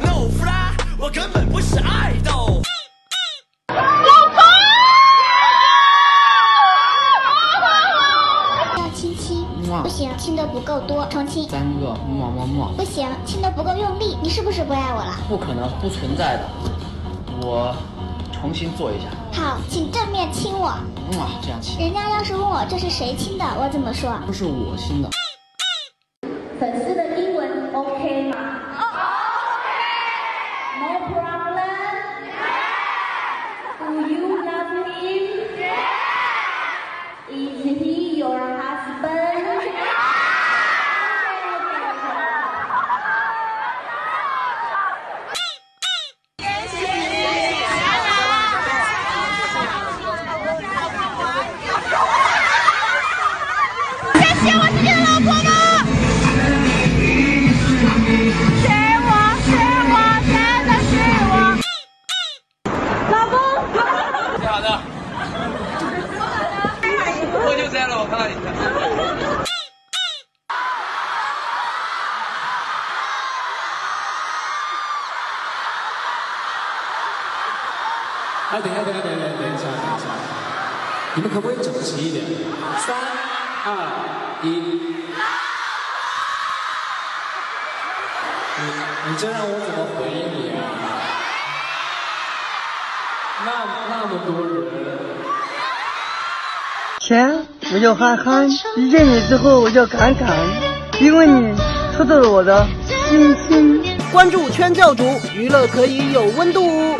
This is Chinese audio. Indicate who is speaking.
Speaker 1: No fly，我根本不是爱豆。
Speaker 2: 要亲亲，不行，亲的不够多，重亲。
Speaker 3: 三个么么么，
Speaker 2: 不行，亲的不够用力，你是不是不爱我了？
Speaker 3: 不可能，不存在的。我重新做一下。
Speaker 2: 好，请正面亲我。
Speaker 3: 哇，这样亲。
Speaker 2: 人家要是问我这是谁亲的，我怎么说？
Speaker 3: 不是我亲的。
Speaker 2: 粉丝
Speaker 4: 好的。我就在了，我看到你。
Speaker 5: 哎，等一下，等一下，等一下，等一下，等一下，你们可不可以整齐一点？三、二、一。你你这让我怎么回应那那么多人。
Speaker 6: 前我叫憨憨，遇见你之后我叫侃侃，因为你触动了我的心心。
Speaker 7: 关注圈教主，娱乐可以有温度。